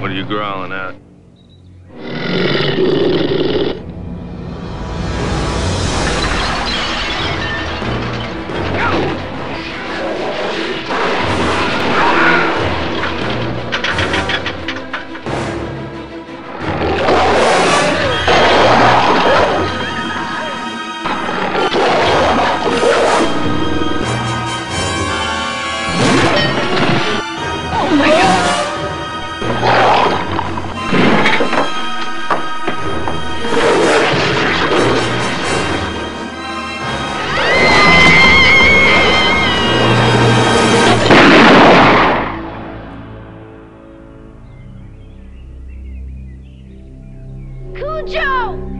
What are you growling at? Cujo!